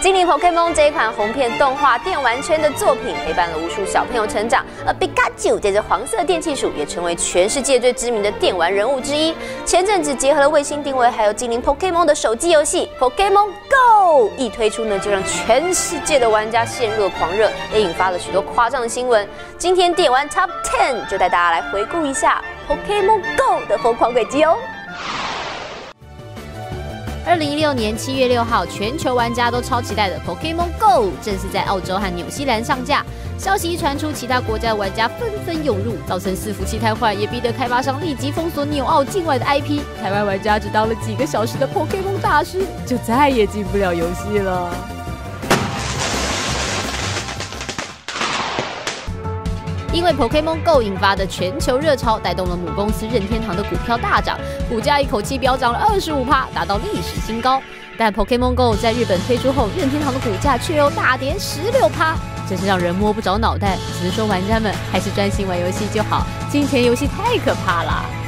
精灵 Pokemon 这一款红遍动画电玩圈的作品，陪伴了无数小朋友成长。而 Pikachu 这只黄色电气鼠，也成为全世界最知名的电玩人物之一。前阵子结合了卫星定位，还有精灵 Pokemon 的手机游戏 Pokemon Go 一推出呢，就让全世界的玩家陷入了狂热，也引发了许多夸张的新闻。今天电玩 Top Ten 就带大家来回顾一下 Pokemon Go 的疯狂轨迹哦。二零一六年七月六号，全球玩家都超期待的 Pokemon Go 正式在澳洲和纽西兰上架。消息一传出，其他国家的玩家纷纷涌入，造成伺服器瘫痪，也逼得开发商立即封锁纽澳境外的 IP。台湾玩家只当了几个小时的 Pokemon 大师，就再也进不了游戏了。因为 Pokemon Go 引发的全球热潮，带动了母公司任天堂的股票大涨，股价一口气飙涨了二十五趴，达到历史新高。但 Pokemon Go 在日本推出后，任天堂的股价却又大跌十六趴，真是让人摸不着脑袋。只能说玩家们还是专心玩游戏就好，金钱游戏太可怕了。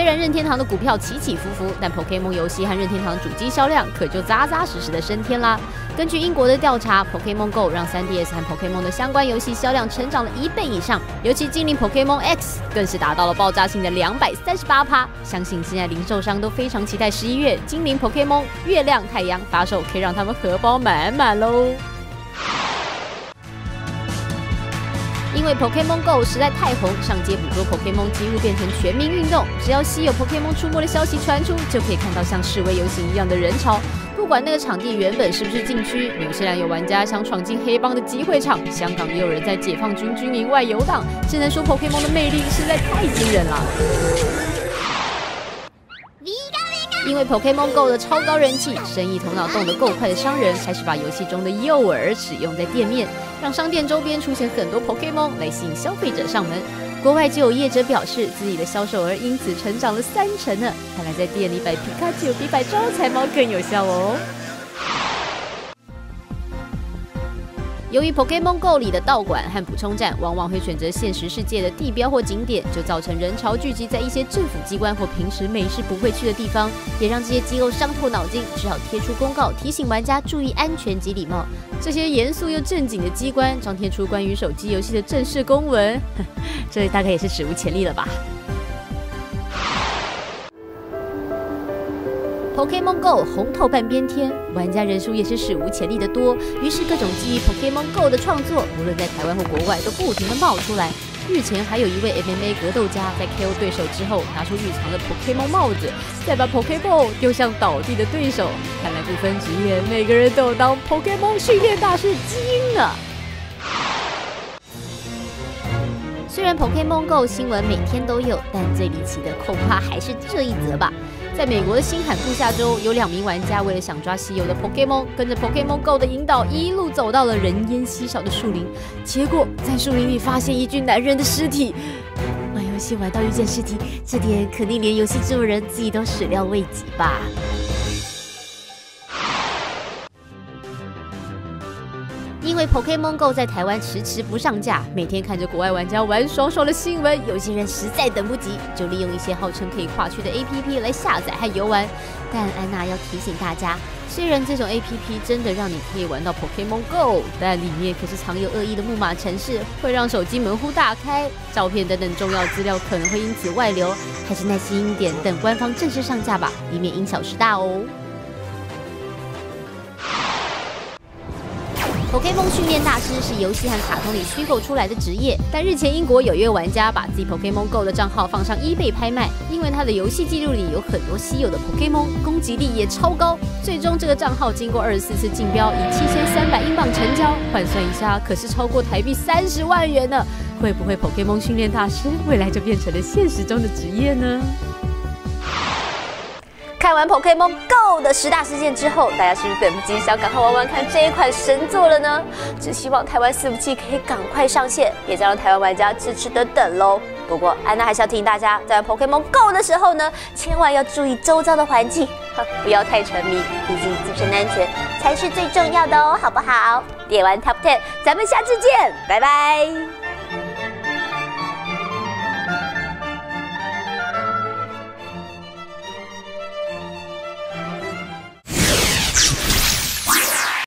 虽然任天堂的股票起起伏伏，但 Pokemon 游戏和任天堂主机销量可就扎扎实实的升天啦。根据英国的调查，Pokemon Go 让 3DS 和 Pokemon 的相关游戏销量成长了一倍以上，尤其精灵 Pokemon X 更是达到了爆炸性的两百三十八趴。相信现在零售商都非常期待十一月精灵 Pokemon 月亮太阳发售，可以让他们荷包满满喽。因为 Pokemon Go 实在太红，上街捕捉 Pokemon 几乎变成全民运动。只要稀有 Pokemon 出没的消息传出，就可以看到像示威游行一样的人潮。不管那个场地原本是不是禁区，纽西兰有玩家想闯进黑帮的集会场，香港也有人在解放军军营外游荡。只能说 Pokemon 的魅力实在太惊人了。因为 Pokemon Go 的超高人气，生意头脑动得够快的商人开始把游戏中的诱饵使用在店面，让商店周边出现很多 Pokemon 来吸引消费者上门。国外就有业者表示，自己的销售额因此成长了三成呢。看来在店里摆皮卡丘比摆招财猫更有效哦。由于 Pokemon Go 里的道馆和补充站往往会选择现实世界的地标或景点，就造成人潮聚集在一些政府机关或平时没事不会去的地方，也让这些机构伤透脑筋，只好贴出公告提醒玩家注意安全及礼貌。这些严肃又正经的机关张贴出关于手机游戏的正式公文，这大概也是史无前例了吧。Pokemon Go 红透半边天，玩家人数也是史无前例的多。于是各种基于 Pokemon Go 的创作，无论在台湾或国外，都不停的冒出来。日前还有一位 MMA 格斗家在 KO 对手之后，拿出预藏的 Pokemon 帽子，再把 Pokemon 丢向倒地的对手。看来不分职业，每个人都有当 Pokemon 训练大师基因啊！虽然 Pokemon Go 新闻每天都有，但最离奇的恐怕还是这一则吧。在美国的新罕布夏州，有两名玩家为了想抓稀有的 Pokemon，跟着 Pokemon Go 的引导，一路走到了人烟稀少的树林，结果在树林里发现一具男人的尸体。玩游戏玩到遇见尸体，这点肯定连游戏制作人自己都始料未及吧。因为 Pokemon Go 在台湾迟迟不上架，每天看着国外玩家玩爽爽的新闻，有些人实在等不及，就利用一些号称可以跨区的 APP 来下载和游玩。但安娜要提醒大家，虽然这种 APP 真的让你可以玩到 Pokemon Go，但里面可是藏有恶意的木马程式，会让手机门户大开，照片等等重要资料可能会因此外流。还是耐心一点，等官方正式上架吧，以免因小失大哦。Pokemon 训练大师是游戏和卡通里虚构出来的职业，但日前英国有一位玩家把自己 Pokemon Go 的账号放上 eBay 拍卖，因为他的游戏记录里有很多稀有的 Pokemon，攻击力也超高。最终这个账号经过二十四次竞标，以七千三百英镑成交，换算一下可是超过台币三十万元呢。会不会 Pokemon 训练大师未来就变成了现实中的职业呢？看完 Pokemon Go 的十大事件之后，大家是不是等不及想赶快玩玩看这一款神作了呢？只希望台湾伺服器可以赶快上线，也将让台湾玩家痴痴的等喽。不过安娜还是要提醒大家，在玩 Pokemon Go 的时候呢，千万要注意周遭的环境，不要太沉迷，毕竟自身的安全才是最重要的哦，好不好？点完 Top Ten，咱们下次见，拜拜。